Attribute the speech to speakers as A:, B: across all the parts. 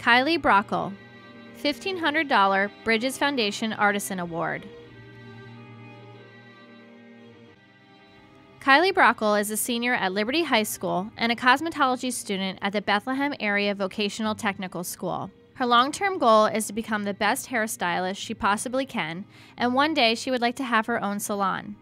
A: Kylie Brauchle, $1,500 Bridges Foundation Artisan Award. Kylie Brauchle is a senior at Liberty High School and a cosmetology student at the Bethlehem Area Vocational Technical School. Her long term goal is to become the best hairstylist she possibly can, and one day she would like to have her own salon.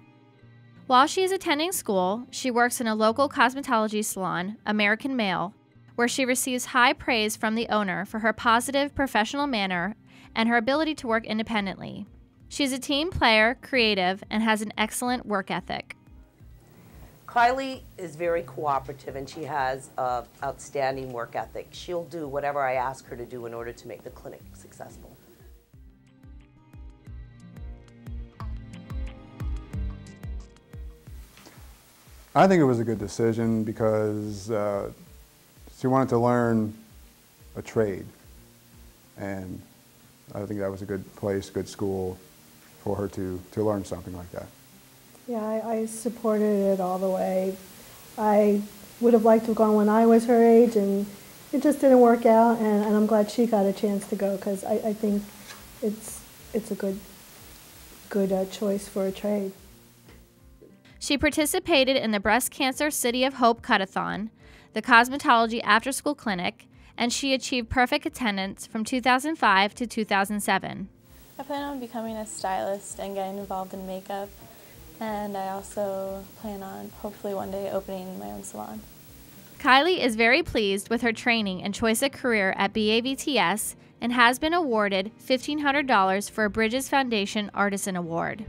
A: While she is attending school, she works in a local cosmetology salon, American Male, where she receives high praise from the owner for her positive professional manner and her ability to work independently. She is a team player, creative, and has an excellent work ethic.
B: Kylie is very cooperative and she has uh, outstanding work ethic. She'll do whatever I ask her to do in order to make the clinic successful.
C: I think it was a good decision because uh, she wanted to learn a trade. And I think that was a good place, good school for her to, to learn something like that.
D: Yeah, I, I supported it all the way. I would have liked to have gone when I was her age, and it just didn't work out. And, and I'm glad she got a chance to go because I, I think it's it's a good good uh, choice for a trade.
A: She participated in the Breast Cancer City of Hope Cutathon, the Cosmetology After School Clinic, and she achieved perfect attendance from 2005 to 2007.
E: I plan on becoming a stylist and getting involved in makeup and I also plan on hopefully one day opening my own salon.
A: Kylie is very pleased with her training and choice of career at BAVTS and has been awarded $1,500 for a Bridges Foundation Artisan Award.